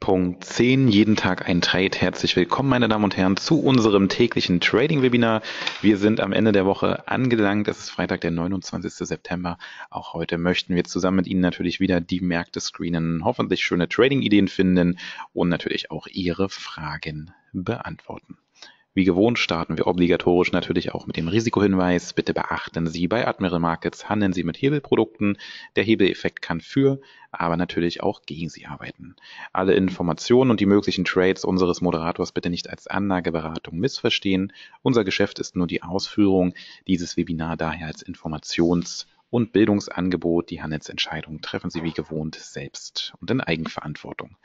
Punkt 10, jeden Tag ein Trade. Herzlich willkommen, meine Damen und Herren, zu unserem täglichen Trading-Webinar. Wir sind am Ende der Woche angelangt. Es ist Freitag, der 29. September. Auch heute möchten wir zusammen mit Ihnen natürlich wieder die Märkte screenen, hoffentlich schöne Trading-Ideen finden und natürlich auch Ihre Fragen beantworten. Wie gewohnt starten wir obligatorisch natürlich auch mit dem Risikohinweis. Bitte beachten Sie, bei Admiral Markets handeln Sie mit Hebelprodukten. Der Hebeleffekt kann für, aber natürlich auch gegen Sie arbeiten. Alle Informationen und die möglichen Trades unseres Moderators bitte nicht als Anlageberatung missverstehen. Unser Geschäft ist nur die Ausführung. Dieses Webinar daher als Informations- und Bildungsangebot. Die Handelsentscheidungen treffen Sie wie gewohnt selbst und in Eigenverantwortung.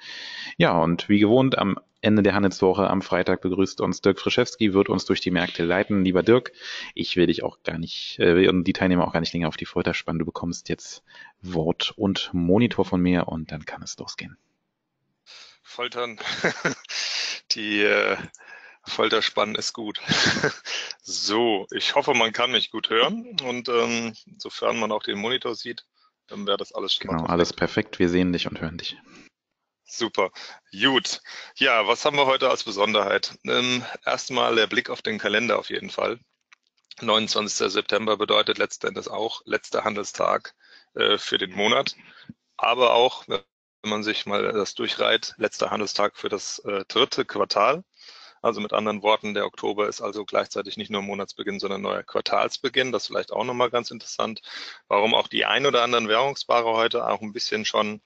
Ja, und wie gewohnt am Ende der Handelswoche am Freitag begrüßt uns Dirk Frischewski, wird uns durch die Märkte leiten. Lieber Dirk, ich will dich auch gar nicht, äh, will die Teilnehmer auch gar nicht länger auf die Folter spannen. Du bekommst jetzt Wort und Monitor von mir und dann kann es losgehen. Foltern. die äh, Folterspannen ist gut. so, ich hoffe, man kann mich gut hören und ähm, sofern man auch den Monitor sieht, dann wäre das alles schon Genau, perfekt. alles perfekt. Wir sehen dich und hören dich. Super, gut. Ja, was haben wir heute als Besonderheit? Ähm, erstmal der Blick auf den Kalender auf jeden Fall. 29. September bedeutet letzten Endes auch letzter Handelstag äh, für den Monat, aber auch, wenn man sich mal das durchreiht, letzter Handelstag für das äh, dritte Quartal. Also mit anderen Worten, der Oktober ist also gleichzeitig nicht nur Monatsbeginn, sondern neuer Quartalsbeginn. Das ist vielleicht auch nochmal ganz interessant. Warum auch die ein oder anderen Währungspaare heute auch ein bisschen schon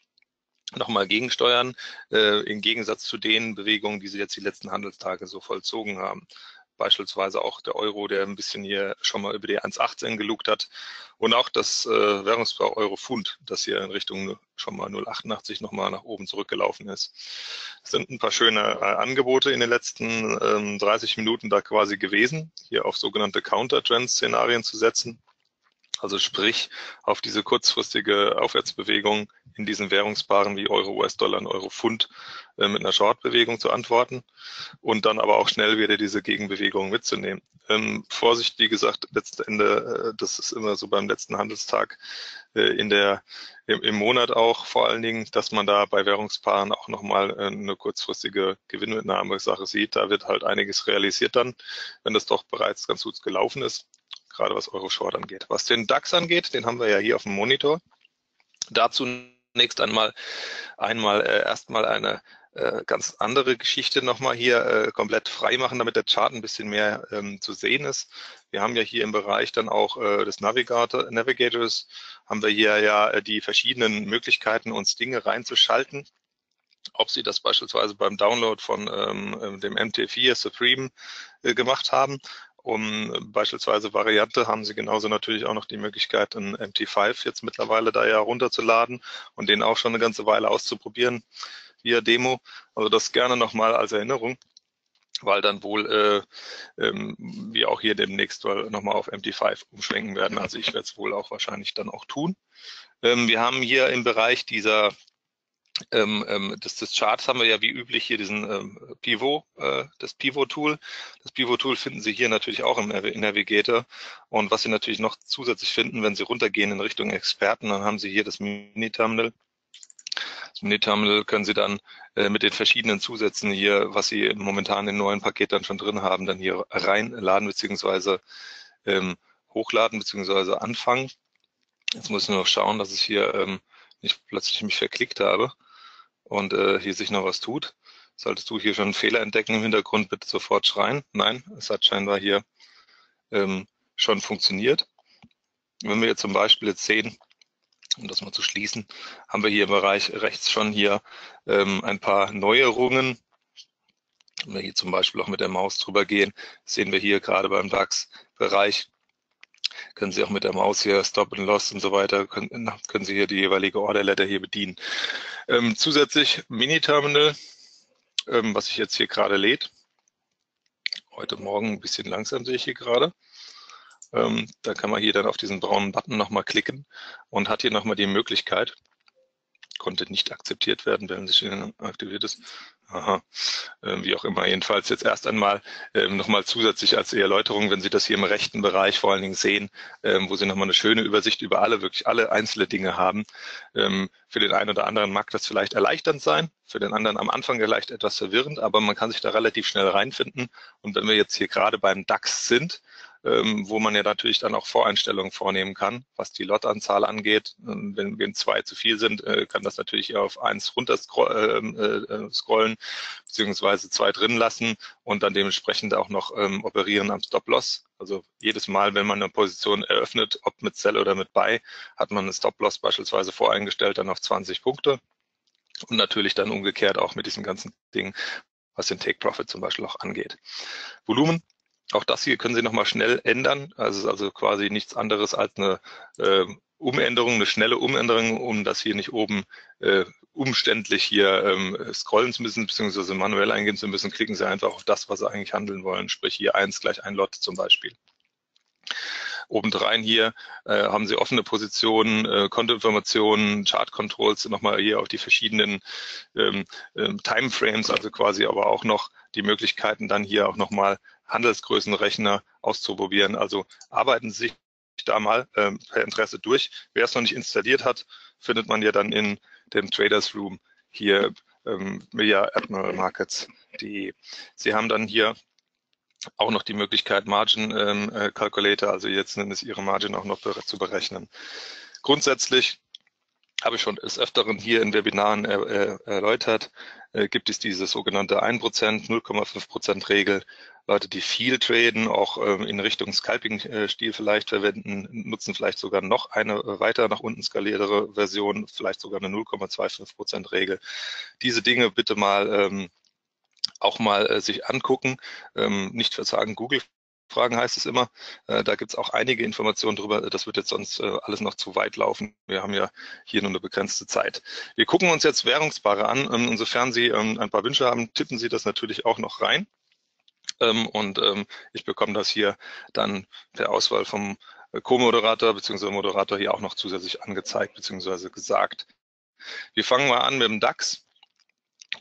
nochmal gegensteuern, äh, im Gegensatz zu den Bewegungen, die sie jetzt die letzten Handelstage so vollzogen haben beispielsweise auch der Euro, der ein bisschen hier schon mal über die 1,18 gelugt hat und auch das äh, Währungspaar Euro-Pfund, das hier in Richtung schon mal 0,88 nochmal nach oben zurückgelaufen ist. Es sind ein paar schöne äh, Angebote in den letzten ähm, 30 Minuten da quasi gewesen, hier auf sogenannte Counter-Trend-Szenarien zu setzen. Also sprich auf diese kurzfristige Aufwärtsbewegung in diesen Währungspaaren wie Euro, US-Dollar und Euro-Pfund äh, mit einer Short-Bewegung zu antworten und dann aber auch schnell wieder diese Gegenbewegung mitzunehmen. Ähm, Vorsicht, wie gesagt, letzten Ende, äh, das ist immer so beim letzten Handelstag äh, in der, im, im, Monat auch vor allen Dingen, dass man da bei Währungspaaren auch nochmal äh, eine kurzfristige Gewinnmitnahme-Sache sieht. Da wird halt einiges realisiert dann, wenn das doch bereits ganz gut gelaufen ist gerade was Euro-Short angeht. Was den DAX angeht, den haben wir ja hier auf dem Monitor. Dazu zunächst einmal, einmal äh, erstmal eine äh, ganz andere Geschichte nochmal hier äh, komplett frei machen, damit der Chart ein bisschen mehr ähm, zu sehen ist. Wir haben ja hier im Bereich dann auch äh, des Navigator, Navigators, haben wir hier ja äh, die verschiedenen Möglichkeiten, uns Dinge reinzuschalten. Ob Sie das beispielsweise beim Download von ähm, äh, dem MT4 Supreme äh, gemacht haben um beispielsweise Variante haben Sie genauso natürlich auch noch die Möglichkeit, einen MT5 jetzt mittlerweile da ja runterzuladen und den auch schon eine ganze Weile auszuprobieren via Demo. Also das gerne nochmal als Erinnerung, weil dann wohl äh, ähm, wir auch hier demnächst nochmal auf MT5 umschwenken werden. Also ich werde es wohl auch wahrscheinlich dann auch tun. Ähm, wir haben hier im Bereich dieser ähm, ähm, des, des Charts haben wir ja wie üblich hier diesen ähm, Pivot, äh, das Pivot-Tool. Das Pivot-Tool finden Sie hier natürlich auch im Navigator. Und was Sie natürlich noch zusätzlich finden, wenn Sie runtergehen in Richtung Experten, dann haben Sie hier das Mini-Terminal. Das Mini-Terminal können Sie dann äh, mit den verschiedenen Zusätzen hier, was Sie momentan im neuen Paket dann schon drin haben, dann hier reinladen beziehungsweise ähm, hochladen beziehungsweise anfangen. Jetzt muss ich nur noch schauen, dass ich hier ähm, nicht plötzlich mich verklickt habe und äh, hier sich noch was tut. Solltest du hier schon einen Fehler entdecken im Hintergrund, bitte sofort schreien. Nein, es hat scheinbar hier ähm, schon funktioniert. Wenn wir jetzt zum Beispiel jetzt sehen, um das mal zu schließen, haben wir hier im Bereich rechts schon hier ähm, ein paar Neuerungen. Wenn wir hier zum Beispiel auch mit der Maus drüber gehen, sehen wir hier gerade beim DAX-Bereich können Sie auch mit der Maus hier Stop and Loss und so weiter, können, können Sie hier die jeweilige Orderletter hier bedienen. Ähm, zusätzlich Mini-Terminal, ähm, was sich jetzt hier gerade lädt. Heute Morgen ein bisschen langsam sehe ich hier gerade. Ähm, da kann man hier dann auf diesen braunen Button nochmal klicken und hat hier nochmal die Möglichkeit, konnte nicht akzeptiert werden, wenn sich aktiviert ist. Aha, ähm, wie auch immer. Jedenfalls jetzt erst einmal ähm, nochmal zusätzlich als Erläuterung, wenn Sie das hier im rechten Bereich vor allen Dingen sehen, ähm, wo Sie nochmal eine schöne Übersicht über alle, wirklich alle einzelne Dinge haben. Ähm, für den einen oder anderen mag das vielleicht erleichternd sein, für den anderen am Anfang vielleicht etwas verwirrend, aber man kann sich da relativ schnell reinfinden. Und wenn wir jetzt hier gerade beim DAX sind, ähm, wo man ja natürlich dann auch Voreinstellungen vornehmen kann, was die Lottanzahl angeht. Ähm, wenn, wenn zwei zu viel sind, äh, kann das natürlich auf eins runter ähm, äh, äh, scrollen, beziehungsweise zwei drin lassen und dann dementsprechend auch noch ähm, operieren am Stop-Loss. Also jedes Mal, wenn man eine Position eröffnet, ob mit Sell oder mit Buy, hat man einen Stop-Loss beispielsweise voreingestellt dann auf 20 Punkte. Und natürlich dann umgekehrt auch mit diesen ganzen Dingen, was den Take Profit zum Beispiel auch angeht. Volumen auch das hier können Sie nochmal schnell ändern. Also also quasi nichts anderes als eine äh, Umänderung, eine schnelle Umänderung, um das hier nicht oben äh, umständlich hier ähm, scrollen zu müssen, beziehungsweise manuell eingehen zu müssen, klicken Sie einfach auf das, was Sie eigentlich handeln wollen, sprich hier eins gleich ein Lot zum Beispiel. Obendrein hier äh, haben Sie offene Positionen, äh, Kontoinformationen, Chart Controls, nochmal hier auf die verschiedenen ähm, ähm, Timeframes, also quasi aber auch noch die Möglichkeiten dann hier auch nochmal Handelsgrößenrechner auszuprobieren. Also arbeiten Sie sich da mal ähm, per Interesse durch. Wer es noch nicht installiert hat, findet man ja dann in dem Traders Room hier ähm, via Admiral Markets. Die, Sie haben dann hier auch noch die Möglichkeit Margin ähm, äh, Calculator, also jetzt nennen es Ihre Margin auch noch zu berechnen. Grundsätzlich habe ich schon des Öfteren hier in Webinaren er, er, erläutert, äh, gibt es diese sogenannte 1%, 0,5% Regel. Leute, die viel traden, auch ähm, in Richtung Scalping-Stil vielleicht verwenden, nutzen vielleicht sogar noch eine weiter nach unten skaliertere Version, vielleicht sogar eine 0,25% Regel. Diese Dinge bitte mal ähm, auch mal äh, sich angucken. Ähm, nicht versagen, Google Fragen heißt es immer. Äh, da gibt es auch einige Informationen drüber. Das wird jetzt sonst äh, alles noch zu weit laufen. Wir haben ja hier nur eine begrenzte Zeit. Wir gucken uns jetzt Währungspaare an. Ähm, insofern Sie ähm, ein paar Wünsche haben, tippen Sie das natürlich auch noch rein. Ähm, und ähm, ich bekomme das hier dann per Auswahl vom Co-Moderator bzw. Moderator hier auch noch zusätzlich angezeigt bzw. gesagt. Wir fangen mal an mit dem DAX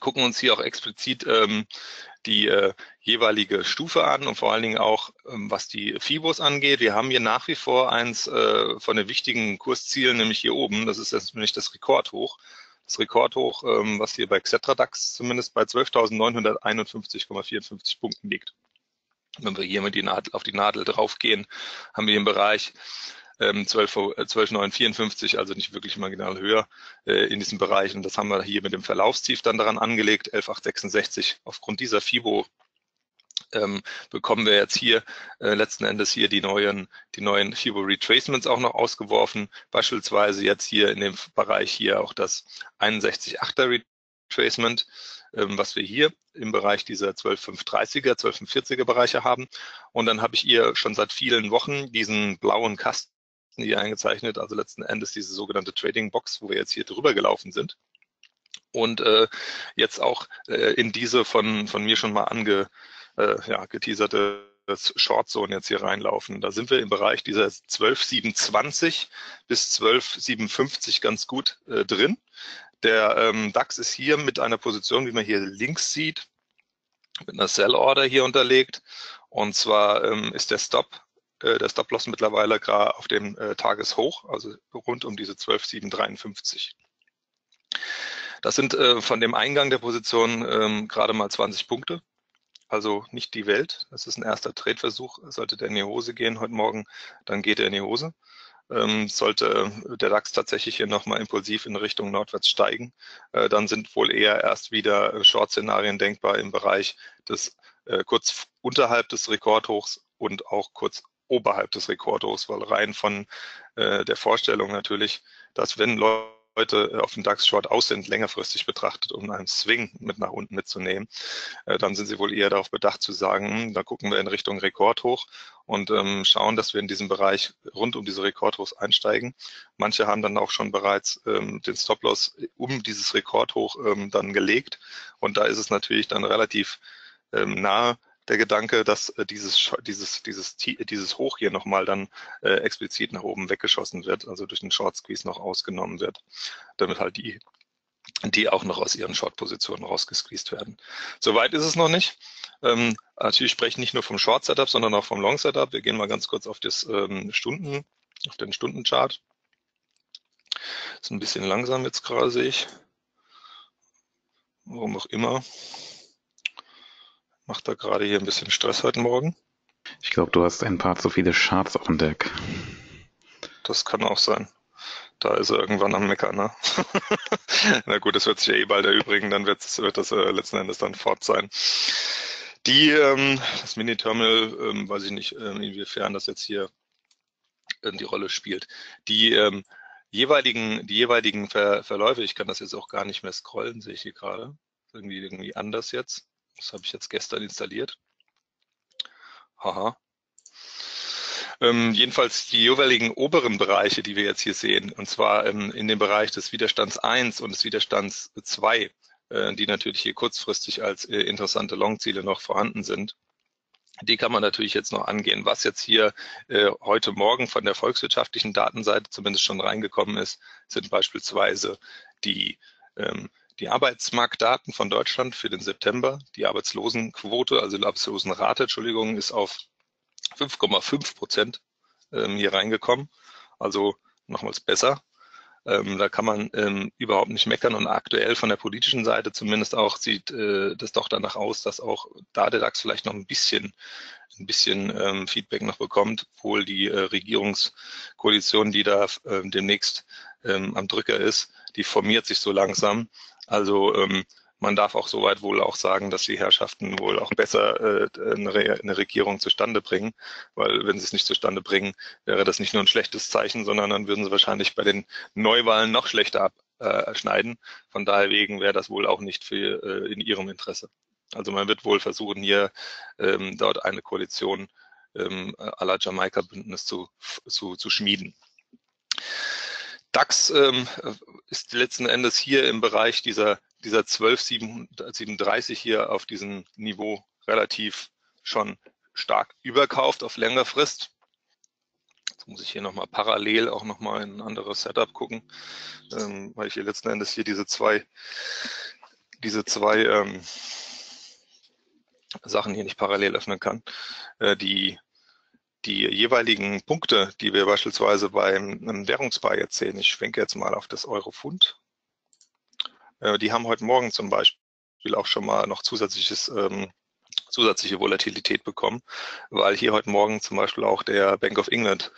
gucken uns hier auch explizit ähm, die äh, jeweilige Stufe an und vor allen Dingen auch, ähm, was die FIBOs angeht. Wir haben hier nach wie vor eins äh, von den wichtigen Kurszielen, nämlich hier oben. Das ist jetzt nämlich das Rekordhoch. Das Rekordhoch, ähm, was hier bei Xetradax zumindest bei 12.951,54 Punkten liegt. Wenn wir hier mit die Nadel, auf die Nadel draufgehen, haben wir im Bereich ähm, 12,954, also nicht wirklich marginal höher äh, in diesem Bereich. Und das haben wir hier mit dem Verlaufstief dann daran angelegt, 11,866. Aufgrund dieser FIBO ähm, bekommen wir jetzt hier äh, letzten Endes hier die neuen, die neuen FIBO Retracements auch noch ausgeworfen. Beispielsweise jetzt hier in dem Bereich hier auch das 61,8er Retracement, ähm, was wir hier im Bereich dieser 12,530er, 12,540er Bereiche haben. Und dann habe ich hier schon seit vielen Wochen diesen blauen Kasten hier eingezeichnet, also letzten Endes diese sogenannte Trading Box, wo wir jetzt hier drüber gelaufen sind. Und äh, jetzt auch äh, in diese von, von mir schon mal ange, äh, ja, geteaserte Short Zone jetzt hier reinlaufen. Da sind wir im Bereich dieser 12,720 bis 12,750 ganz gut äh, drin. Der ähm, DAX ist hier mit einer Position, wie man hier links sieht, mit einer Sell Order hier unterlegt. Und zwar ähm, ist der Stop äh, der Stop-Loss mittlerweile gerade auf dem äh, Tageshoch, also rund um diese 12,753. Das sind äh, von dem Eingang der Position ähm, gerade mal 20 Punkte. Also nicht die Welt. Das ist ein erster Trade-Versuch. Sollte der in die Hose gehen heute Morgen, dann geht er in die Hose. Ähm, sollte der DAX tatsächlich hier nochmal impulsiv in Richtung nordwärts steigen, äh, dann sind wohl eher erst wieder Short-Szenarien denkbar im Bereich des äh, kurz unterhalb des Rekordhochs und auch kurz oberhalb des Rekordhochs, weil rein von äh, der Vorstellung natürlich, dass wenn Leute äh, auf dem DAX Short aus sind, längerfristig betrachtet, um einen Swing mit nach unten mitzunehmen, äh, dann sind sie wohl eher darauf bedacht zu sagen, hm, da gucken wir in Richtung Rekordhoch und ähm, schauen, dass wir in diesem Bereich rund um diese Rekordhochs einsteigen. Manche haben dann auch schon bereits ähm, den Stop-Loss um dieses Rekordhoch ähm, dann gelegt und da ist es natürlich dann relativ ähm, nahe, der Gedanke, dass äh, dieses, dieses, dieses, dieses Hoch hier nochmal dann äh, explizit nach oben weggeschossen wird, also durch den Short Squeeze noch ausgenommen wird, damit halt die die auch noch aus ihren Short-Positionen rausgesqueezed werden. Soweit ist es noch nicht. Ähm, natürlich spreche ich nicht nur vom Short-Setup, sondern auch vom Long-Setup. Wir gehen mal ganz kurz auf das ähm, Stunden, auf den Stundenchart. Ist ein bisschen langsam jetzt gerade, sehe ich. Warum auch immer. Macht da gerade hier ein bisschen Stress heute Morgen. Ich glaube, du hast ein paar zu viele Charts auf dem Deck. Das kann auch sein. Da ist er irgendwann am Meckern, ne? Na gut, das wird sich ja eh bald erübrigen, dann wird das äh, letzten Endes dann fort sein. Die, ähm, das Mini-Terminal, ähm, weiß ich nicht, ähm, inwiefern das jetzt hier äh, die Rolle spielt. Die ähm, jeweiligen, die jeweiligen Ver Verläufe, ich kann das jetzt auch gar nicht mehr scrollen, sehe ich hier gerade. Irgendwie, irgendwie anders jetzt. Das habe ich jetzt gestern installiert. Haha, ähm, jedenfalls die jeweiligen oberen Bereiche, die wir jetzt hier sehen, und zwar ähm, in dem Bereich des Widerstands 1 und des Widerstands 2, äh, die natürlich hier kurzfristig als äh, interessante Longziele noch vorhanden sind. Die kann man natürlich jetzt noch angehen. Was jetzt hier äh, heute Morgen von der volkswirtschaftlichen Datenseite zumindest schon reingekommen ist, sind beispielsweise die ähm, die Arbeitsmarktdaten von Deutschland für den September, die Arbeitslosenquote, also die Arbeitslosenrate, Entschuldigung, ist auf 5,5 Prozent ähm, hier reingekommen. Also nochmals besser. Ähm, da kann man ähm, überhaupt nicht meckern und aktuell von der politischen Seite zumindest auch sieht äh, das doch danach aus, dass auch da der DAX vielleicht noch ein bisschen, ein bisschen ähm, Feedback noch bekommt, obwohl die äh, Regierungskoalition, die da äh, demnächst ähm, am Drücker ist, die formiert sich so langsam. Also ähm, man darf auch soweit wohl auch sagen, dass die Herrschaften wohl auch besser äh, eine, Re eine, Regierung zustande bringen, weil wenn sie es nicht zustande bringen, wäre das nicht nur ein schlechtes Zeichen, sondern dann würden sie wahrscheinlich bei den Neuwahlen noch schlechter abschneiden. Äh, Von daher wegen wäre das wohl auch nicht für, äh, in ihrem Interesse. Also man wird wohl versuchen, hier ähm, dort eine Koalition ähm, à la Jamaika-Bündnis zu, zu, zu schmieden. DAX ähm, ist letzten Endes hier im Bereich dieser dieser 1237 hier auf diesem Niveau relativ schon stark überkauft auf länger Frist. Jetzt muss ich hier nochmal parallel auch nochmal in ein anderes Setup gucken, ähm, weil ich hier letzten Endes hier diese zwei, diese zwei ähm, Sachen hier nicht parallel öffnen kann. Äh, die, die jeweiligen Punkte, die wir beispielsweise beim Währungspaar jetzt sehen, ich schwenke jetzt mal auf das Euro-Pfund äh, die haben heute Morgen zum Beispiel auch schon mal noch zusätzliches ähm, zusätzliche Volatilität bekommen, weil hier heute Morgen zum Beispiel auch der Bank of England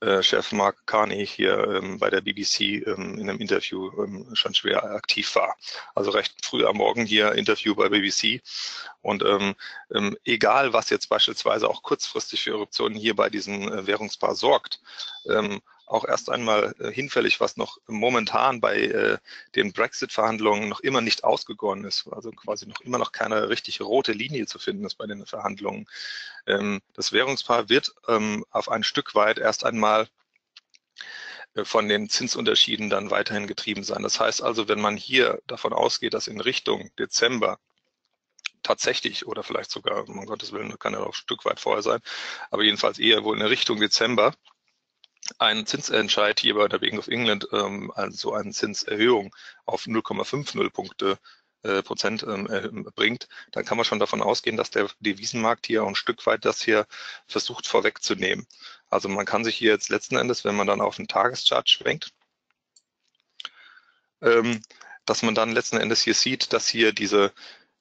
äh, Chef Mark Carney hier ähm, bei der BBC ähm, in einem Interview ähm, schon schwer aktiv war. Also recht früh am Morgen hier Interview bei BBC und ähm, ähm, egal was jetzt beispielsweise auch kurzfristig für Eruptionen hier bei diesem äh, Währungspaar sorgt, ähm, auch erst einmal äh, hinfällig, was noch momentan bei äh, den Brexit-Verhandlungen noch immer nicht ausgegoren ist, also quasi noch immer noch keine richtige rote Linie zu finden ist bei den Verhandlungen. Ähm, das Währungspaar wird ähm, auf ein Stück weit erst einmal äh, von den Zinsunterschieden dann weiterhin getrieben sein. Das heißt also, wenn man hier davon ausgeht, dass in Richtung Dezember tatsächlich oder vielleicht sogar, um Gottes Willen, kann ja auch ein Stück weit vorher sein, aber jedenfalls eher wohl in Richtung Dezember ein Zinsentscheid hier bei der Bank of England, ähm, also eine Zinserhöhung auf 0,50 Punkte äh, Prozent ähm, äh, bringt, dann kann man schon davon ausgehen, dass der Devisenmarkt hier auch ein Stück weit das hier versucht vorwegzunehmen. Also man kann sich hier jetzt letzten Endes, wenn man dann auf den Tageschart schwenkt, ähm, dass man dann letzten Endes hier sieht, dass hier diese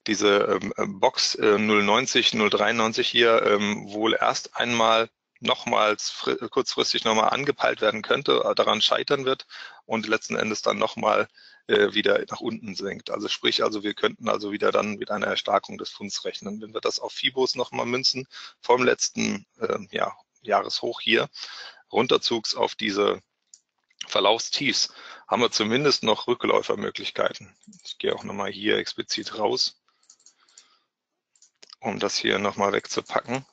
diese ähm, Box äh, 090, 093 hier ähm, wohl erst einmal nochmals kurzfristig nochmal angepeilt werden könnte, äh, daran scheitern wird und letzten Endes dann nochmal äh, wieder nach unten senkt. Also sprich, also wir könnten also wieder dann mit einer Erstarkung des Funds rechnen. Wenn wir das auf Fibos nochmal münzen, vom letzten äh, ja, Jahreshoch hier, runterzugs auf diese Verlaufstiefs, haben wir zumindest noch Rückläufermöglichkeiten. Ich gehe auch nochmal hier explizit raus, um das hier nochmal wegzupacken.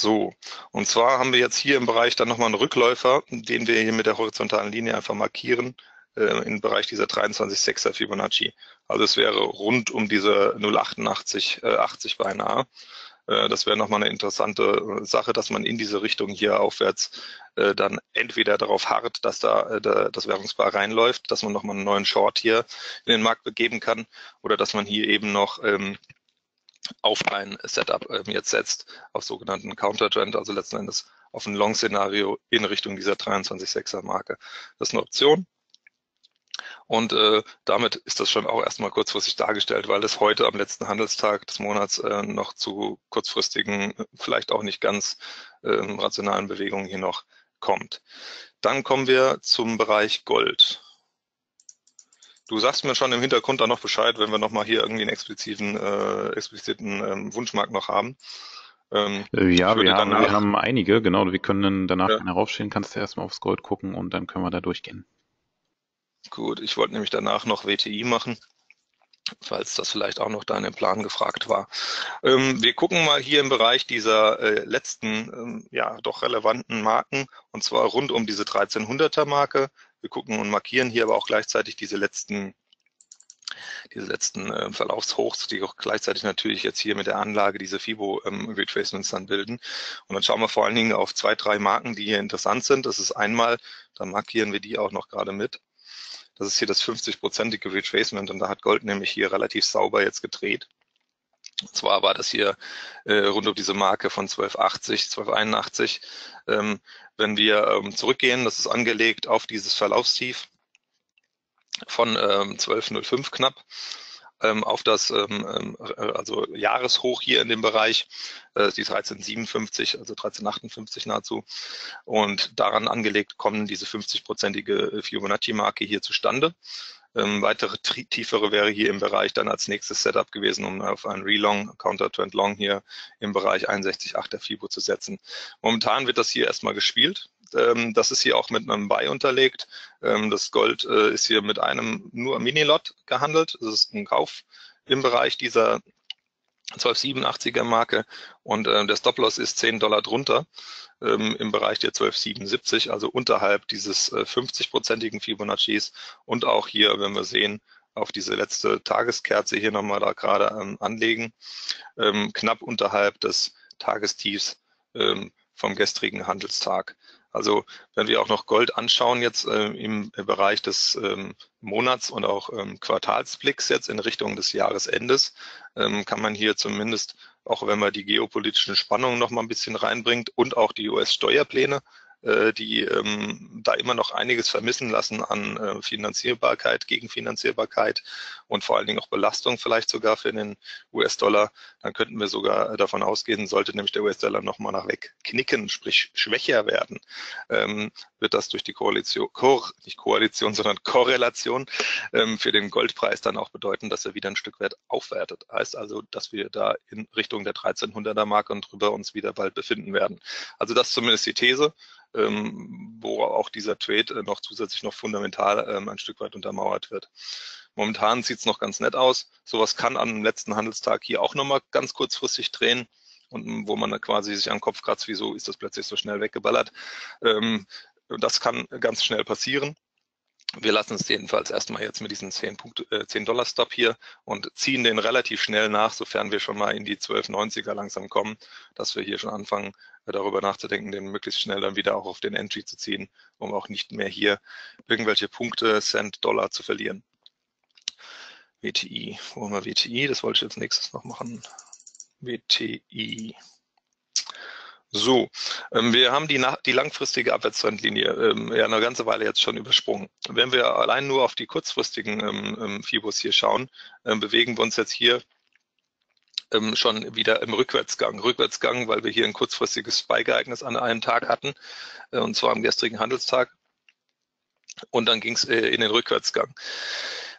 So, und zwar haben wir jetzt hier im Bereich dann nochmal einen Rückläufer, den wir hier mit der horizontalen Linie einfach markieren, äh, im Bereich dieser 23,6er Fibonacci. Also es wäre rund um diese 0,88, äh, 80 beinahe. Äh, das wäre nochmal eine interessante Sache, dass man in diese Richtung hier aufwärts äh, dann entweder darauf harrt, dass da äh, das Währungspaar reinläuft, dass man nochmal einen neuen Short hier in den Markt begeben kann oder dass man hier eben noch ähm, auf ein Setup ähm, jetzt setzt, auf sogenannten Countertrend, also letzten Endes auf ein Long-Szenario in Richtung dieser 23,6er Marke. Das ist eine Option. Und äh, damit ist das schon auch erstmal kurzfristig dargestellt, weil es heute am letzten Handelstag des Monats äh, noch zu kurzfristigen, vielleicht auch nicht ganz äh, rationalen Bewegungen hier noch kommt. Dann kommen wir zum Bereich Gold. Du sagst mir schon im Hintergrund dann noch Bescheid, wenn wir nochmal hier irgendwie einen expliziten, äh, expliziten ähm, Wunschmarkt noch haben. Ähm, äh, ja, wir haben, wir haben einige, genau. Wir können danach ja. heraufstehen, kannst du erstmal aufs Gold gucken und dann können wir da durchgehen. Gut, ich wollte nämlich danach noch WTI machen, falls das vielleicht auch noch da in dem Plan gefragt war. Ähm, wir gucken mal hier im Bereich dieser äh, letzten, ähm, ja, doch relevanten Marken, und zwar rund um diese 1300er Marke. Wir gucken und markieren hier aber auch gleichzeitig diese letzten diese letzten äh, Verlaufshochs, die auch gleichzeitig natürlich jetzt hier mit der Anlage diese FIBO ähm, dann bilden. Und dann schauen wir vor allen Dingen auf zwei, drei Marken, die hier interessant sind. Das ist einmal, dann markieren wir die auch noch gerade mit. Das ist hier das 50-prozentige Retracement und da hat Gold nämlich hier relativ sauber jetzt gedreht. Und zwar war das hier äh, rund um diese Marke von 1280, 1281. Ähm, wenn wir ähm, zurückgehen, das ist angelegt auf dieses Verlaufstief von ähm, 1205 knapp ähm, auf das ähm, ähm, also Jahreshoch hier in dem Bereich, äh, die 1357, also 1358 nahezu. Und daran angelegt kommen diese 50-prozentige Fibonacci-Marke hier zustande. Ähm, weitere tiefere wäre hier im Bereich dann als nächstes Setup gewesen, um auf einen Relong, Counter Trend Long hier im Bereich 61,8 der FIBO zu setzen. Momentan wird das hier erstmal gespielt. Ähm, das ist hier auch mit einem Buy unterlegt. Ähm, das Gold äh, ist hier mit einem nur Mini-Lot gehandelt. Das ist ein Kauf im Bereich dieser 1287er Marke und äh, der Stop-Loss ist 10 Dollar drunter ähm, im Bereich der 1277, also unterhalb dieses äh, 50-prozentigen Fibonaccis und auch hier, wenn wir sehen, auf diese letzte Tageskerze hier nochmal da gerade ähm, anlegen, ähm, knapp unterhalb des Tagestiefs ähm, vom gestrigen Handelstag. Also wenn wir auch noch Gold anschauen jetzt äh, im Bereich des ähm, Monats- und auch ähm, Quartalsblicks jetzt in Richtung des Jahresendes, ähm, kann man hier zumindest, auch wenn man die geopolitischen Spannungen noch mal ein bisschen reinbringt und auch die US-Steuerpläne äh, die ähm, da immer noch einiges vermissen lassen an äh, Finanzierbarkeit, Gegenfinanzierbarkeit und vor allen Dingen auch Belastung vielleicht sogar für den US-Dollar, dann könnten wir sogar davon ausgehen, sollte nämlich der US-Dollar nochmal nach weg knicken, sprich schwächer werden, ähm, wird das durch die Koalition, Ko nicht Koalition, sondern Korrelation ähm, für den Goldpreis dann auch bedeuten, dass er wieder ein Stück weit aufwertet. Heißt also, dass wir da in Richtung der 1300er Marke und drüber uns wieder bald befinden werden. Also das ist zumindest die These ähm, wo auch dieser Trade äh, noch zusätzlich noch fundamental ähm, ein Stück weit untermauert wird. Momentan sieht es noch ganz nett aus. Sowas kann am letzten Handelstag hier auch nochmal ganz kurzfristig drehen und wo man quasi sich am Kopf kratzt, wieso ist das plötzlich so schnell weggeballert. Ähm, das kann ganz schnell passieren. Wir lassen es jedenfalls erstmal jetzt mit diesem 10, Punkt, äh, 10 Dollar Stop hier und ziehen den relativ schnell nach, sofern wir schon mal in die 1290er langsam kommen, dass wir hier schon anfangen, darüber nachzudenken, den möglichst schnell dann wieder auch auf den Entry zu ziehen, um auch nicht mehr hier irgendwelche Punkte, Cent, Dollar zu verlieren. WTI, wo haben wir WTI? Das wollte ich jetzt nächstes noch machen. WTI. So, ähm, wir haben die, die langfristige Abwärtstrendlinie ähm, ja eine ganze Weile jetzt schon übersprungen. Wenn wir allein nur auf die kurzfristigen ähm, ähm Fibos hier schauen, ähm, bewegen wir uns jetzt hier ähm, schon wieder im Rückwärtsgang. Rückwärtsgang, weil wir hier ein kurzfristiges Spike-Ereignis an einem Tag hatten, äh, und zwar am gestrigen Handelstag. Und dann ging es äh, in den Rückwärtsgang.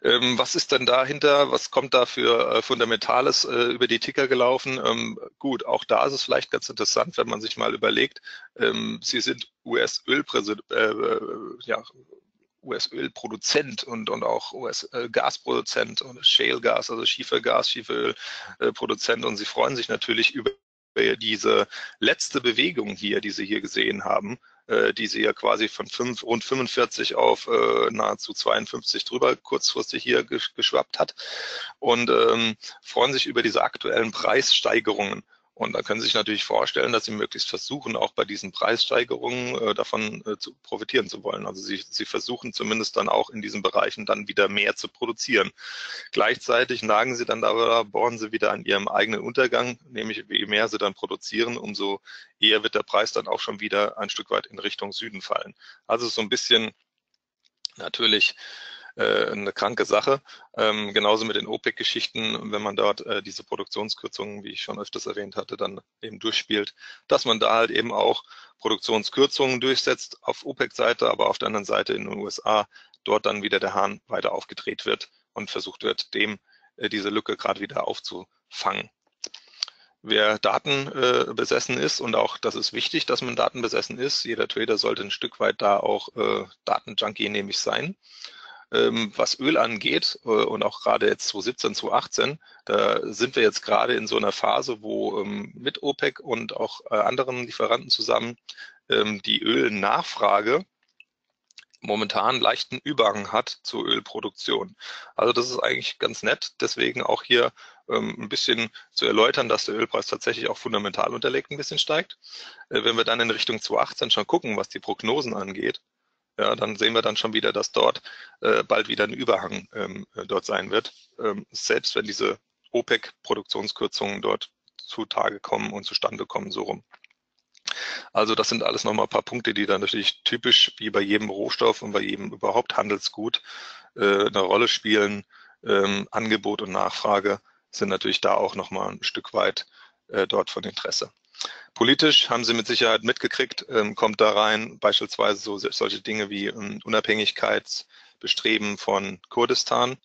Ähm, was ist denn dahinter? Was kommt da für äh, Fundamentales äh, über die Ticker gelaufen? Ähm, gut, auch da ist es vielleicht ganz interessant, wenn man sich mal überlegt, ähm, Sie sind US-Ölpräsident, äh, ja, US-Ölproduzent und, und auch US-Gasproduzent und Shale-Gas, also Schiefergas, Schieferölproduzent und sie freuen sich natürlich über diese letzte Bewegung hier, die Sie hier gesehen haben, äh, die sie ja quasi von fünf, rund 45 auf äh, nahezu 52 drüber kurzfristig hier geschwappt hat und ähm, freuen sich über diese aktuellen Preissteigerungen. Und da können Sie sich natürlich vorstellen, dass Sie möglichst versuchen, auch bei diesen Preissteigerungen äh, davon äh, zu profitieren zu wollen. Also Sie, Sie versuchen zumindest dann auch in diesen Bereichen dann wieder mehr zu produzieren. Gleichzeitig nagen Sie dann da, bohren Sie wieder an Ihrem eigenen Untergang, nämlich je mehr Sie dann produzieren, umso eher wird der Preis dann auch schon wieder ein Stück weit in Richtung Süden fallen. Also so ein bisschen natürlich äh, eine kranke Sache. Ähm, genauso mit den OPEC-Geschichten, wenn man dort äh, diese Produktionskürzungen, wie ich schon öfters erwähnt hatte, dann eben durchspielt, dass man da halt eben auch Produktionskürzungen durchsetzt auf OPEC-Seite, aber auf der anderen Seite in den USA dort dann wieder der Hahn weiter aufgedreht wird und versucht wird, dem äh, diese Lücke gerade wieder aufzufangen. Wer Daten äh, besessen ist und auch das ist wichtig, dass man Daten besessen ist. Jeder Trader sollte ein Stück weit da auch äh, Datenjunkie nämlich sein ähm, was Öl angeht äh, und auch gerade jetzt 2017, 2018, da sind wir jetzt gerade in so einer Phase, wo ähm, mit OPEC und auch äh, anderen Lieferanten zusammen ähm, die Ölnachfrage momentan leichten Überhang hat zur Ölproduktion. Also das ist eigentlich ganz nett, deswegen auch hier ein bisschen zu erläutern, dass der Ölpreis tatsächlich auch fundamental unterlegt ein bisschen steigt. Äh, wenn wir dann in Richtung 2018 schon gucken, was die Prognosen angeht, ja, dann sehen wir dann schon wieder, dass dort äh, bald wieder ein Überhang ähm, äh, dort sein wird. Ähm, selbst wenn diese OPEC-Produktionskürzungen dort zutage kommen und zustande kommen, so rum. Also das sind alles nochmal ein paar Punkte, die dann natürlich typisch wie bei jedem Rohstoff und bei jedem überhaupt Handelsgut äh, eine Rolle spielen. Ähm, Angebot und Nachfrage sind natürlich da auch nochmal ein Stück weit äh, dort von Interesse. Politisch haben Sie mit Sicherheit mitgekriegt, ähm, kommt da rein beispielsweise so solche Dinge wie ähm, Unabhängigkeitsbestreben von Kurdistan.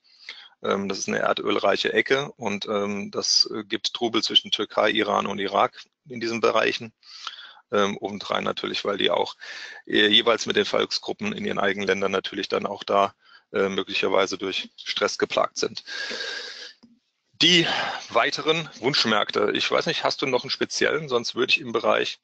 Ähm, das ist eine erdölreiche Ecke und das äh, gibt Trubel zwischen Türkei, Iran und Irak in diesen Bereichen. Ähm, obendrein natürlich, weil die auch äh, jeweils mit den Volksgruppen in ihren eigenen Ländern natürlich dann auch da äh, möglicherweise durch Stress geplagt sind. Die weiteren Wunschmärkte. Ich weiß nicht, hast du noch einen speziellen? Sonst würde ich im Bereich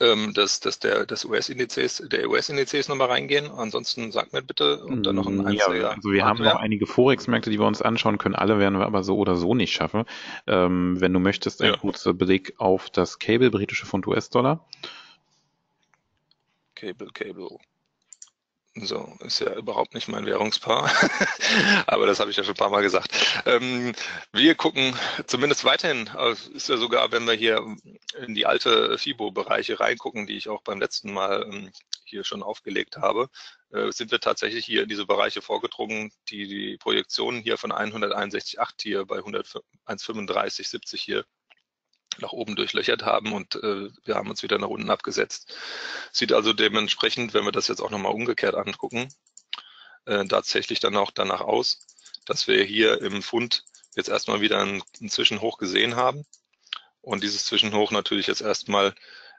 ähm, des, des, der, des US-Indizes, der US-Indizes nochmal reingehen. Ansonsten sag mir bitte und dann noch ein mm, ja, Also wir haben noch einige Forex-Märkte, die wir uns anschauen können. Alle werden wir aber so oder so nicht schaffen. Ähm, wenn du möchtest, ein ja. kurzer Blick auf das Cable, britische Pfund US-Dollar. Cable, Cable. So, ist ja überhaupt nicht mein Währungspaar, aber das habe ich ja schon ein paar Mal gesagt. Ähm, wir gucken zumindest weiterhin, also ist ja sogar, wenn wir hier in die alte FIBO-Bereiche reingucken, die ich auch beim letzten Mal ähm, hier schon aufgelegt habe, äh, sind wir tatsächlich hier in diese Bereiche vorgedrungen, die die Projektionen hier von 161,8 hier bei 135,70 hier nach oben durchlöchert haben und äh, wir haben uns wieder nach unten abgesetzt. Sieht also dementsprechend, wenn wir das jetzt auch nochmal umgekehrt angucken, äh, tatsächlich dann auch danach aus, dass wir hier im Fund jetzt erstmal wieder ein, ein Zwischenhoch gesehen haben und dieses Zwischenhoch natürlich jetzt erstmal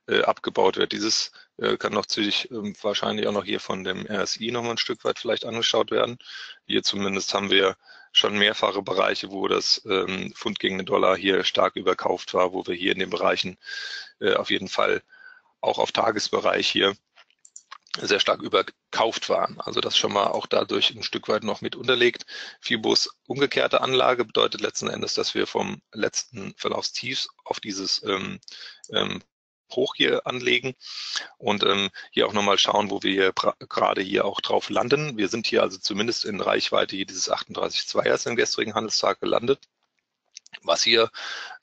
äh, abgebaut wird. Dieses äh, kann noch ziemlich äh, wahrscheinlich auch noch hier von dem RSI nochmal ein Stück weit vielleicht angeschaut werden. Hier zumindest haben wir schon mehrfache Bereiche, wo das ähm, Pfund gegen den Dollar hier stark überkauft war, wo wir hier in den Bereichen äh, auf jeden Fall auch auf Tagesbereich hier sehr stark überkauft waren. Also das schon mal auch dadurch ein Stück weit noch mit unterlegt. Fibos umgekehrte Anlage bedeutet letzten Endes, dass wir vom letzten Verlaufstiefs auf dieses ähm, ähm, hoch hier anlegen und ähm, hier auch nochmal schauen, wo wir gerade hier auch drauf landen. Wir sind hier also zumindest in Reichweite hier dieses 38,2ers im gestrigen Handelstag gelandet, was hier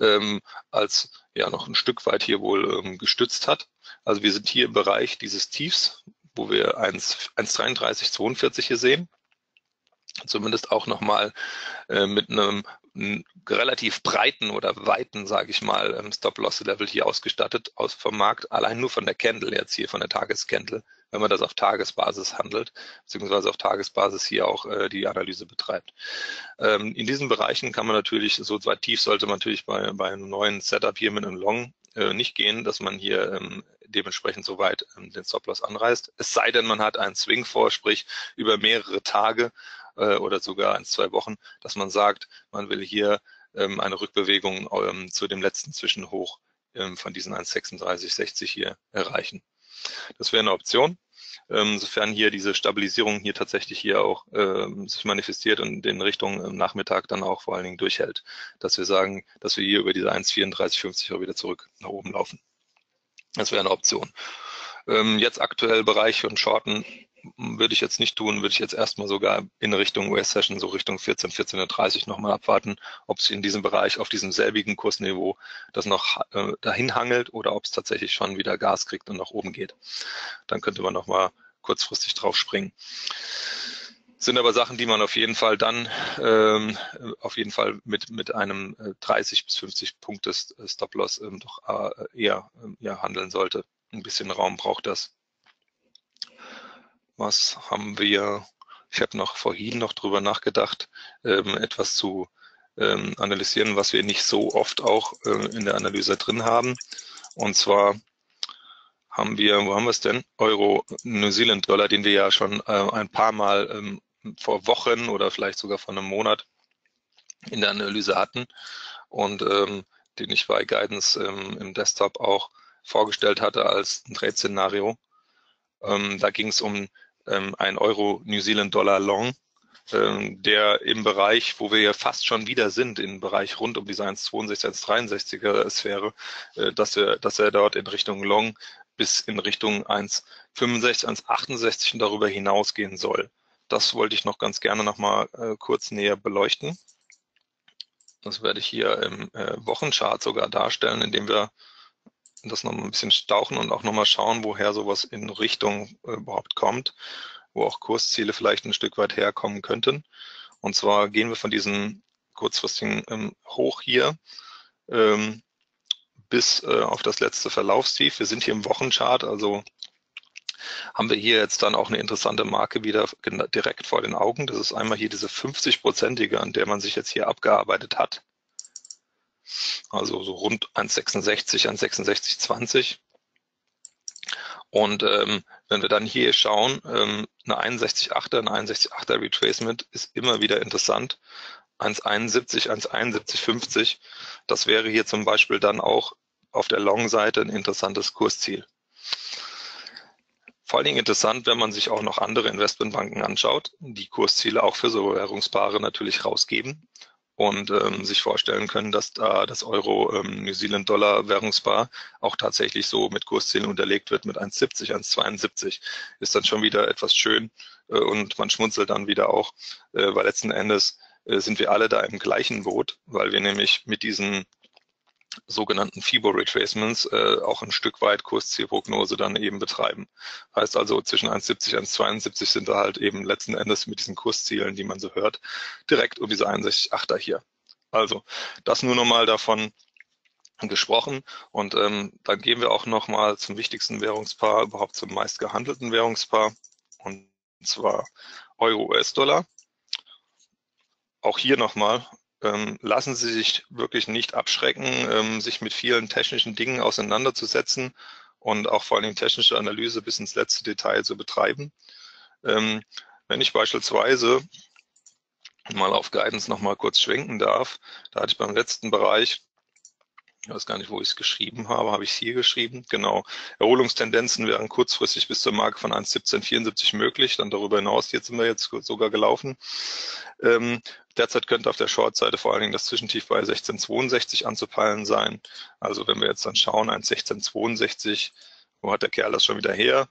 ähm, als ja noch ein Stück weit hier wohl ähm, gestützt hat. Also wir sind hier im Bereich dieses Tiefs, wo wir 1,3342 hier sehen zumindest auch nochmal äh, mit einem relativ breiten oder weiten, sage ich mal, ähm, Stop-Loss-Level hier ausgestattet aus vom Markt, allein nur von der Candle jetzt hier, von der Tagescandle, wenn man das auf Tagesbasis handelt, beziehungsweise auf Tagesbasis hier auch äh, die Analyse betreibt. Ähm, in diesen Bereichen kann man natürlich, so weit tief sollte man natürlich bei, bei einem neuen Setup hier mit einem Long äh, nicht gehen, dass man hier ähm, dementsprechend so weit ähm, den Stop-Loss anreißt. Es sei denn, man hat einen Swing vor, sprich über mehrere Tage äh, oder sogar in zwei Wochen, dass man sagt, man will hier ähm, eine Rückbewegung ähm, zu dem letzten Zwischenhoch ähm, von diesen 1,3660 hier erreichen. Das wäre eine Option. ähm, sofern hier diese Stabilisierung hier tatsächlich hier auch äh, sich manifestiert und in Richtung im Nachmittag dann auch vor allen Dingen durchhält, dass wir sagen, dass wir hier über diese 1,3450 auch wieder zurück nach oben laufen. Das wäre eine Option. Ähm, jetzt aktuell Bereich und Shorten würde ich jetzt nicht tun, würde ich jetzt erstmal sogar in Richtung US-Session, so Richtung 14, 14.30 nochmal abwarten, ob es in diesem Bereich auf diesem selbigen Kursniveau das noch äh, dahin hangelt oder ob es tatsächlich schon wieder Gas kriegt und nach oben geht. Dann könnte man nochmal kurzfristig drauf springen. Sind aber Sachen, die man auf jeden Fall dann ähm, auf jeden Fall mit, mit einem 30 äh, bis 50 Punkte Stop-Loss ähm, doch äh, eher ähm, ja, handeln sollte. Ein bisschen Raum braucht das. Was haben wir? Ich habe noch vorhin noch drüber nachgedacht, ähm, etwas zu ähm, analysieren, was wir nicht so oft auch äh, in der Analyse drin haben. Und zwar haben wir, wo haben wir es denn? Euro, New Zealand Dollar, den wir ja schon äh, ein paar Mal ähm, vor Wochen oder vielleicht sogar vor einem Monat in der Analyse hatten und ähm, den ich bei Guidance ähm, im Desktop auch vorgestellt hatte als ein Trade-Szenario. Ähm, da ging es um ähm, ein Euro New Zealand Dollar Long, ähm, der im Bereich, wo wir ja fast schon wieder sind, im Bereich rund um diese 1,62, 1,63er Sphäre, äh, dass, er, dass er dort in Richtung Long bis in Richtung 1,65, 1,68 und darüber hinausgehen soll. Das wollte ich noch ganz gerne noch mal äh, kurz näher beleuchten. Das werde ich hier im äh, Wochenchart sogar darstellen, indem wir das noch ein bisschen stauchen und auch noch mal schauen, woher sowas in Richtung äh, überhaupt kommt, wo auch Kursziele vielleicht ein Stück weit herkommen könnten. Und zwar gehen wir von diesem kurzfristigen ähm, Hoch hier ähm, bis äh, auf das letzte Verlaufstief. Wir sind hier im Wochenchart, also haben wir hier jetzt dann auch eine interessante Marke wieder direkt vor den Augen. Das ist einmal hier diese 50-prozentige, an der man sich jetzt hier abgearbeitet hat also so rund 1,66, 1,6620. Und ähm, wenn wir dann hier schauen, ähm, eine 61,8er, eine 61,8er Retracement ist immer wieder interessant. 1,71, 1,71,50. Das wäre hier zum Beispiel dann auch auf der Long-Seite ein interessantes Kursziel. Vor allen Dingen interessant, wenn man sich auch noch andere Investmentbanken anschaut, die Kursziele auch für so Währungspaare natürlich rausgeben und ähm, sich vorstellen können, dass da das Euro ähm, New Zealand Dollar Währungspaar auch tatsächlich so mit Kurszielen unterlegt wird mit 1,70, 1,72 ist dann schon wieder etwas schön äh, und man schmunzelt dann wieder auch, äh, weil letzten Endes äh, sind wir alle da im gleichen Boot, weil wir nämlich mit diesen sogenannten FIBO Retracements äh, auch ein Stück weit Kurszielprognose dann eben betreiben. Heißt also zwischen 1,70 und 1,72 sind wir halt eben letzten Endes mit diesen Kurszielen, die man so hört, direkt um diese 61,8er hier. Also das nur nochmal davon gesprochen und ähm, dann gehen wir auch nochmal zum wichtigsten Währungspaar, überhaupt zum meist gehandelten Währungspaar und zwar Euro-US-Dollar. Auch hier nochmal ähm, lassen Sie sich wirklich nicht abschrecken, ähm, sich mit vielen technischen Dingen auseinanderzusetzen und auch vor allem technische Analyse bis ins letzte Detail zu betreiben. Ähm, wenn ich beispielsweise mal auf Guidance nochmal kurz schwenken darf, da hatte ich beim letzten Bereich ich weiß gar nicht, wo ich es geschrieben habe. Habe ich es hier geschrieben? Genau. Erholungstendenzen wären kurzfristig bis zur Marke von 1,1774 möglich. Dann darüber hinaus, jetzt sind wir jetzt sogar gelaufen. Ähm, derzeit könnte auf der Short-Seite vor allen Dingen das Zwischentief bei 16,62 anzupeilen sein. Also wenn wir jetzt dann schauen, 1,1662, wo hat der Kerl das schon wieder her?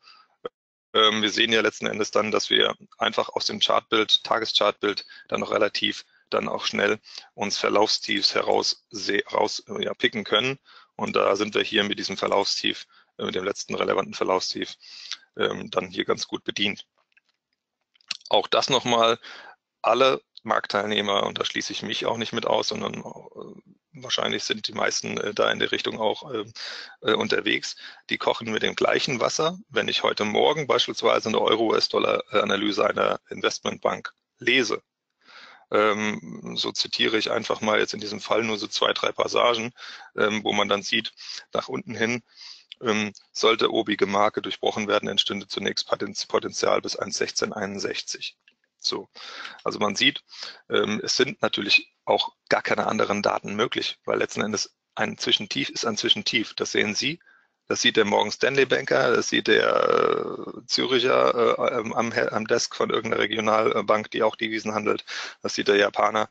Ähm, wir sehen ja letzten Endes dann, dass wir einfach aus dem Chartbild, Tageschartbild, dann noch relativ dann auch schnell uns Verlaufstiefs heraus, raus, ja, picken können. Und da sind wir hier mit diesem Verlaufstief, äh, mit dem letzten relevanten Verlaufstief, ähm, dann hier ganz gut bedient. Auch das nochmal, alle Marktteilnehmer, und da schließe ich mich auch nicht mit aus, sondern äh, wahrscheinlich sind die meisten äh, da in der Richtung auch äh, äh unterwegs, die kochen mit dem gleichen Wasser. Wenn ich heute Morgen beispielsweise eine Euro-US-Dollar-Analyse einer Investmentbank lese, ähm, so zitiere ich einfach mal jetzt in diesem Fall nur so zwei, drei Passagen, ähm, wo man dann sieht, nach unten hin ähm, sollte obige Marke durchbrochen werden, entstünde zunächst Potenzial bis 1,1661. So, also man sieht, ähm, es sind natürlich auch gar keine anderen Daten möglich, weil letzten Endes ein Zwischentief ist ein Zwischentief. Das sehen Sie Das sieht der Morgan Stanley Banker, das sieht der äh, Züricher äh, am, am Desk von irgendeiner Regionalbank, die auch Devisen handelt. Das sieht der Japaner,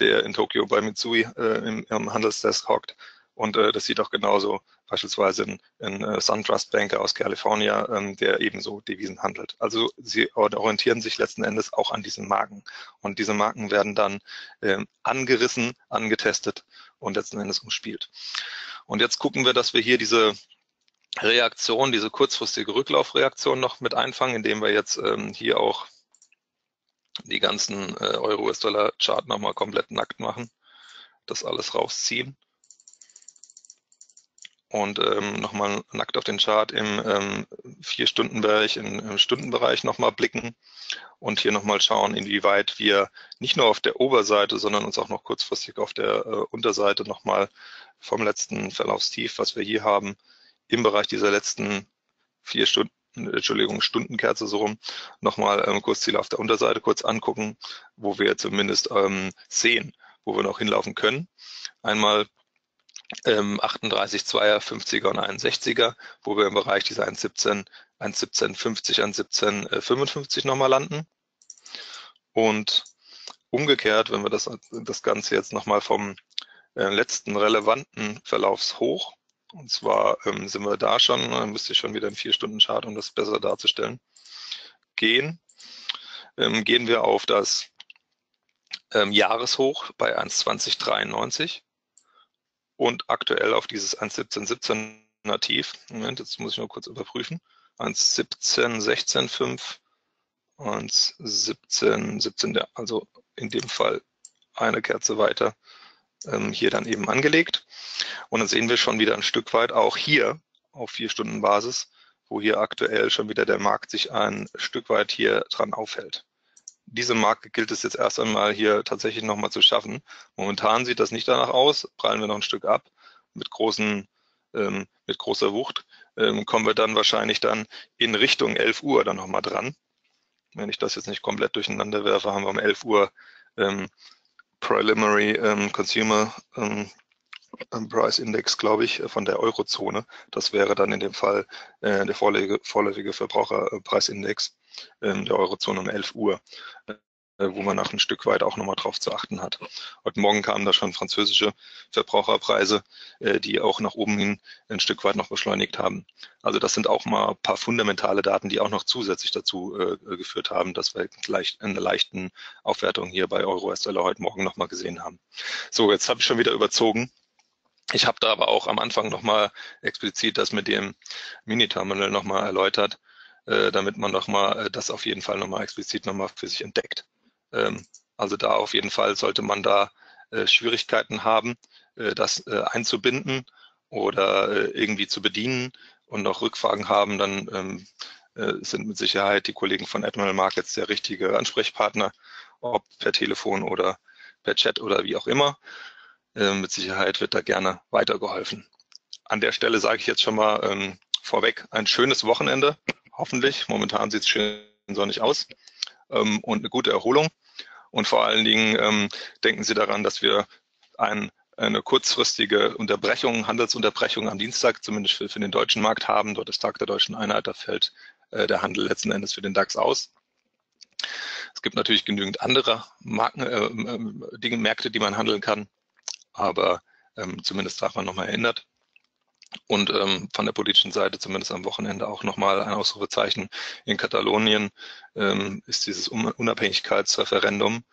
der in Tokio bei Mitsui äh, im, im Handelsdesk hockt. Und äh, das sieht auch genauso beispielsweise ein, ein äh, SunTrust Banker aus Kalifornien, ähm, der ebenso Devisen handelt. Also sie orientieren sich letzten Endes auch an diesen Marken. Und diese Marken werden dann ähm, angerissen, angetestet und letzten Endes umspielt. Und jetzt gucken wir, dass wir hier diese Reaktion, diese kurzfristige Rücklaufreaktion noch mit einfangen, indem wir jetzt ähm, hier auch die ganzen äh, Euro-US-Dollar-Chart nochmal komplett nackt machen, das alles rausziehen. Und ähm, nochmal nackt auf den Chart im ähm, Vier-Stunden-Bereich, im Stundenbereich nochmal blicken und hier nochmal schauen, inwieweit wir nicht nur auf der Oberseite, sondern uns auch noch kurzfristig auf der äh, Unterseite nochmal vom letzten Verlaufstief, was wir hier haben, im Bereich dieser letzten vier Stunden, Entschuldigung, Stundenkerze so rum, nochmal ähm, Kursziele auf der Unterseite kurz angucken, wo wir zumindest ähm, sehen, wo wir noch hinlaufen können. Einmal ähm, 38, 2er, 50er und 61er, wo wir im Bereich dieser 1,17, 1,1750, 1,1755 nochmal landen. Und umgekehrt, wenn wir das, das Ganze jetzt nochmal vom äh, letzten relevanten Verlaufshoch und zwar ähm, sind wir da schon, dann müsste ich schon wieder in vier Stunden Chart, um das besser darzustellen, gehen. Ähm, gehen wir auf das ähm, Jahreshoch bei 1,2093 und aktuell auf dieses 1,1717 nativ. Moment, jetzt muss ich nur kurz überprüfen. 1,1716,5 1,1717, 17, also in dem Fall eine Kerze weiter ähm, hier dann eben angelegt. Und dann sehen wir schon wieder ein Stück weit auch hier auf vier Stunden Basis, wo hier aktuell schon wieder der Markt sich ein Stück weit hier dran aufhält. Diese Marke gilt es jetzt erst einmal hier tatsächlich nochmal zu schaffen. Momentan sieht das nicht danach aus, prallen wir noch ein Stück ab mit großen, ähm, mit großer Wucht, ähm, kommen wir dann wahrscheinlich dann in Richtung 11 Uhr dann nochmal dran. Wenn ich das jetzt nicht komplett durcheinander werfe, haben wir um 11 Uhr ähm, Preliminary ähm, Consumer ähm, ähm, Price Index, glaube ich, von der Eurozone. Das wäre dann in dem Fall äh, der vorläufige, Verbraucherpreisindex äh, der Eurozone um 11 Uhr. Äh, wo man nach ein Stück weit auch nochmal drauf zu achten hat. Heute Morgen kamen da schon französische Verbraucherpreise, äh, die auch nach oben hin ein Stück weit noch beschleunigt haben. Also das sind auch mal ein paar fundamentale Daten, die auch noch zusätzlich dazu äh, geführt haben, dass wir gleich eine leichten Aufwertung hier bei Euro-US-Dollar heute Morgen nochmal gesehen haben. So, jetzt habe ich schon wieder überzogen. Ich habe da aber auch am Anfang nochmal explizit das mit dem Mini-Terminal nochmal erläutert, damit man nochmal das auf jeden Fall nochmal explizit nochmal für sich entdeckt. Ähm, also da auf jeden Fall sollte man da äh, Schwierigkeiten haben, äh, das äh, einzubinden oder irgendwie zu bedienen und noch Rückfragen haben, dann ähm, sind mit Sicherheit die Kollegen von Admiral Markets der richtige Ansprechpartner, ob per Telefon oder per Chat oder wie auch immer. mit Sicherheit wird da gerne weitergeholfen. An der Stelle sage ich jetzt schon mal ähm, vorweg ein schönes Wochenende, hoffentlich. Momentan sieht es schön sonnig aus und eine gute Erholung. Und vor allen Dingen ähm, denken Sie daran, dass wir ein, eine kurzfristige Unterbrechung, Handelsunterbrechung am Dienstag, zumindest für, für den deutschen Markt haben. Dort ist Tag der deutschen Einheit, da fällt äh, der Handel letzten Endes für den DAX aus. Es gibt natürlich genügend andere Marken, äh, äh, Dinge, Märkte, die man handeln kann, aber ähm, zumindest daran nochmal erinnert und ähm, von der politischen Seite zumindest am Wochenende auch nochmal ein Ausrufezeichen. In Katalonien ähm, ist dieses Unabhängigkeitsreferendum.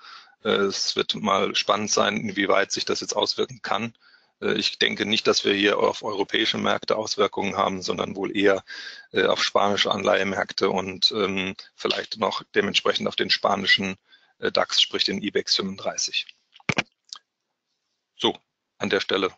Äh, es wird mal spannend sein, inwieweit sich das jetzt auswirken kann. Äh, ich denke nicht, dass wir hier auf europäische Märkte Auswirkungen haben, sondern wohl eher äh, auf spanische Anleihemärkte und ähm, vielleicht noch dementsprechend auf den spanischen äh, DAX, sprich den IBEX 35. So, an der Stelle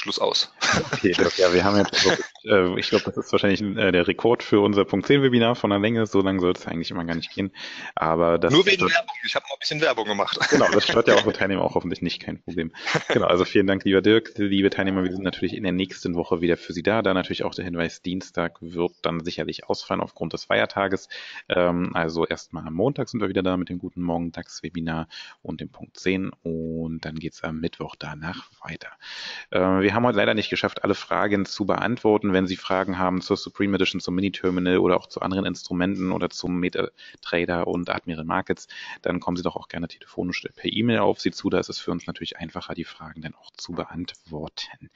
Schluss aus. Okay, das, ja, wir haben jetzt, äh, ich glaube, das ist wahrscheinlich äh, der Rekord für unser Punkt 10 Webinar von der Länge. So lange soll es eigentlich immer gar nicht gehen. Aber das Nur wegen Werbung. Ich habe noch ein bisschen Werbung gemacht. Genau, das stört ja auch Teilnehmer auch hoffentlich nicht, kein Problem. Genau, also vielen Dank, lieber Dirk. Liebe Teilnehmer, wir sind natürlich in der nächsten Woche wieder für Sie da. Da natürlich auch der Hinweis, Dienstag wird dann sicherlich ausfallen aufgrund des Feiertages. Ähm, also erstmal am Montag sind wir wieder da mit dem Guten Morgen DAX-Webinar und dem Punkt 10 und dann geht's am Mittwoch danach weiter. Äh, wir haben heute leider nicht geschafft, alle Fragen zu beantworten. Wenn Sie Fragen haben zur Supreme Edition, zum Mini-Terminal oder auch zu anderen Instrumenten oder zum MetaTrader und Admiral Markets, dann kommen Sie doch auch gerne telefonisch per E-Mail auf Sie zu. Da ist es für uns natürlich einfacher, die Fragen dann auch zu beantworten.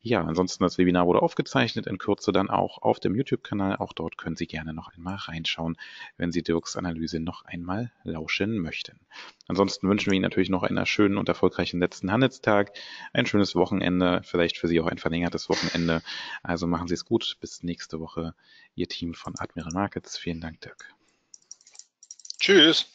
Ja, ansonsten das Webinar wurde aufgezeichnet, in Kürze dann auch auf dem YouTube-Kanal. Auch dort können Sie gerne noch einmal reinschauen, wenn Sie Dirks Analyse noch einmal lauschen möchten. Ansonsten wünschen wir Ihnen natürlich noch einen schönen und erfolgreichen letzten Handelstag, ein schönes Wochenende, vielleicht für Sie auch ein verlängertes Wochenende. Also machen Sie es gut. Bis nächste Woche. Ihr Team von Admiral Markets. Vielen Dank, Dirk. Tschüss.